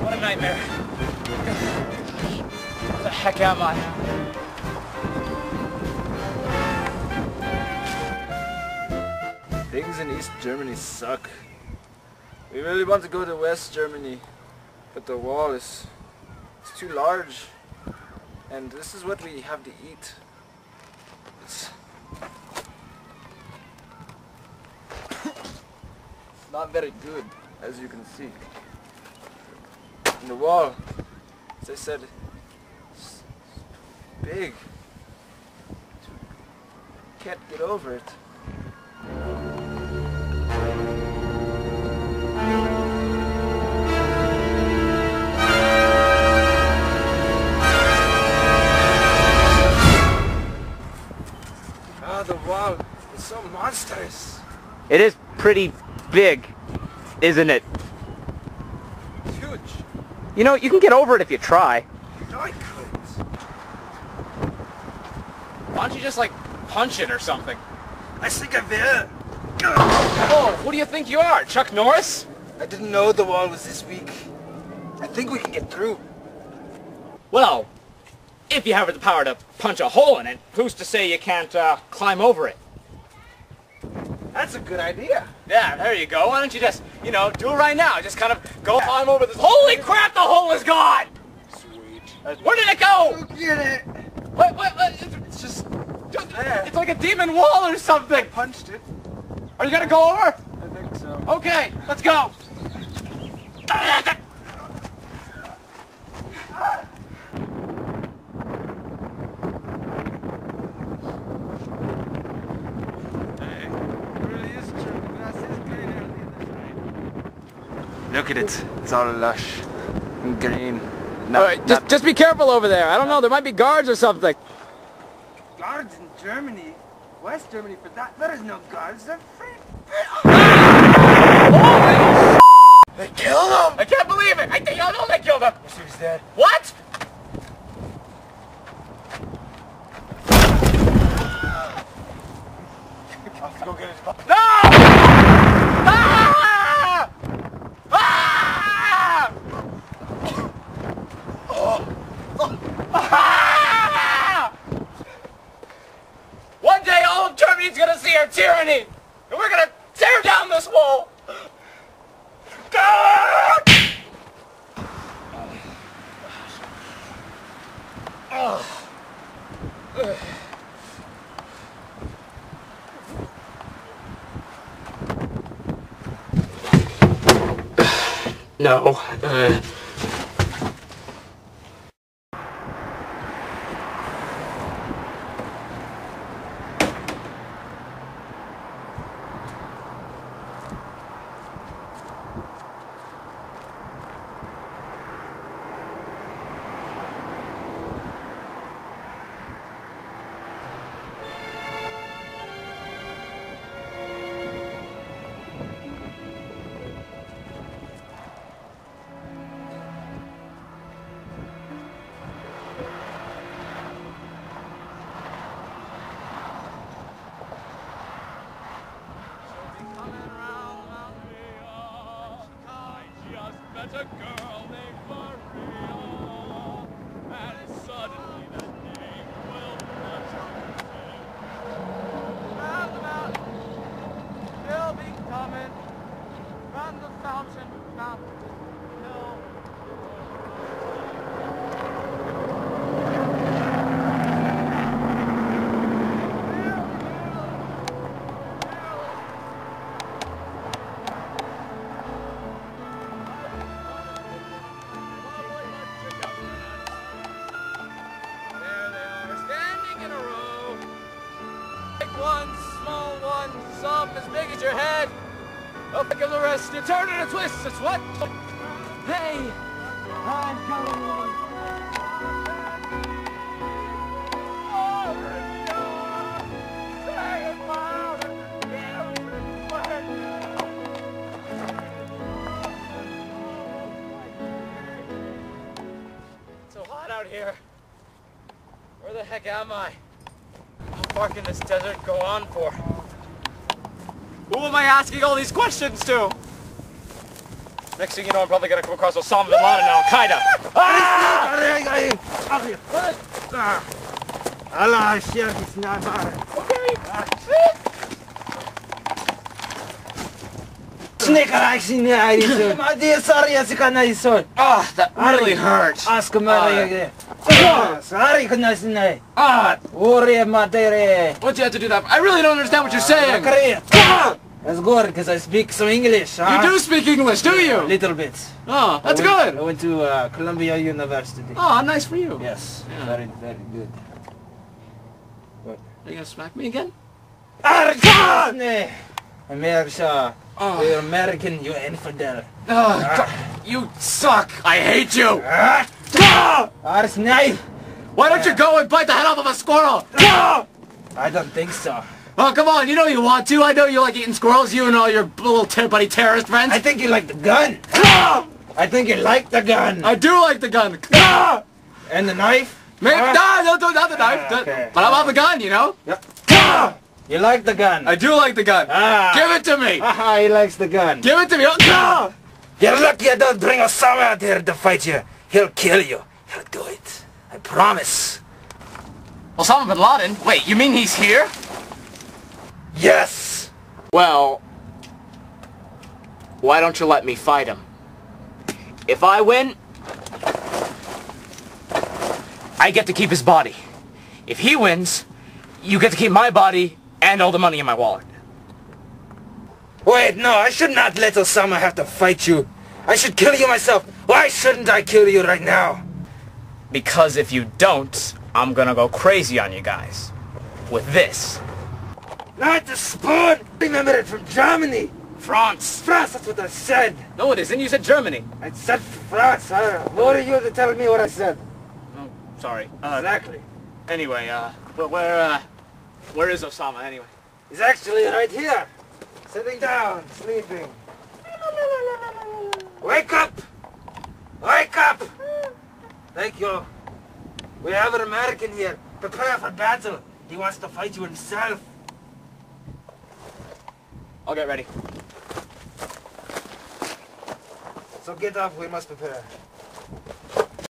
What a nightmare. Where the heck am I? Things in East Germany suck. We really want to go to West Germany, but the wall is it's too large. And this is what we have to eat. It's, not very good, as you can see. And the wall, as I said, big. Can't get over it. Ah, the wall is so monstrous. It is pretty big, isn't it? It's huge. You know, you can get over it if you try. I couldn't. Why don't you just like punch it or something? I think I will. Oh, who do you think you are, Chuck Norris? I didn't know the wall was this weak. I think we can get through. Well, if you have the power to punch a hole in it, who's to say you can't uh, climb over it? That's a good idea. Yeah, there you go. Why don't you just, you know, do it right now? Just kind of go climb over this. Holy crap, the hole is gone! Sweet. Where did it go? Look at it. What, what, what? It's, It's just just, there. it's like a demon wall or something. punched it. Are you gonna go over? I think so. Okay, let's go. Ah, Look at it. It's all lush and green. All right, just, just be careful over there. I don't know, there might be guards or something. guards in Germany. West Germany for that. There is no guards. They're free. Holy They killed him. I can't believe it! I think I know they killed him! He's dead. What? I'll have to go get his body. No! Ah! Ah! Ah! One day all of Germany's gonna see our tyranny! And we're gonna tear down this wall! God! No. Uh, met a girl named Maria, and suddenly that name will not Round about, they'll be coming. From the fountain mountain Oh, think of the rest. You turn and a twist. It's what? Hey, I'm coming along. So hot out here. Where the heck am I? How far can this desert go on for? Who am I asking all these questions to? Next thing you know, I'm probably gonna come across Osama bin Laden and Al Qaeda. Allah, shit, it's not bad. Snicker, I see the idea. My dear, sorry, I can I saw. Ah, that really hurt. Ask him again. Sorry, I? Ah, Worry, Matere. Ah, what'd you have to do that? I really don't understand what you're ah, saying. That's good, because I speak some English. You do speak English, do you? A little bit. Oh, that's I went, I went to uh, Columbia University. Oh, nice for you. Yes, Yeah. very, very good. Are you gonna smack me again? Argane! America, Oh, you're American, you infidel. oh God, you suck. I hate you. Ars knife! Why don't you go and bite the head off of a squirrel? I don't think so. Oh, come on. You know you want to. I know you like eating squirrels. You and all your little ter- buddy terrorist friends. I think you like the gun. I think you like the gun. I do like the gun. And the knife? Maybe, Ah. no, no, no, not the knife. Ah, okay. But I love the gun, you know? You like the gun? I do like the gun. Ah. Give it to me. Aha, he likes the gun. Give it to me. Oh, You're lucky I don't bring Osama out here to fight you. He'll kill you. He'll do it. I promise. Osama bin Laden? Wait, you mean he's here? Yes. Well, why don't you let me fight him? If I win, I get to keep his body. If he wins, you get to keep my body and all the money in my wallet. Wait, no, I should not let Osama have to fight you. I should kill you myself. Why shouldn't I kill you right now? Because if you don't, I'm gonna go crazy on you guys. With this. Not the spoon! Remember it from Germany! France. France, that's what I said! No, it isn't. You said Germany. I said France. Uh, what are you to tell me what I said? Oh, sorry. Uh, Exactly. anyway, uh, where, where, uh, where is Osama anyway? He's actually right here. Sitting down, sleeping. Wake up! Wake up! Thank you. We have an American here. Prepare for battle. He wants to fight you himself. I'll get ready. So get up, we must prepare.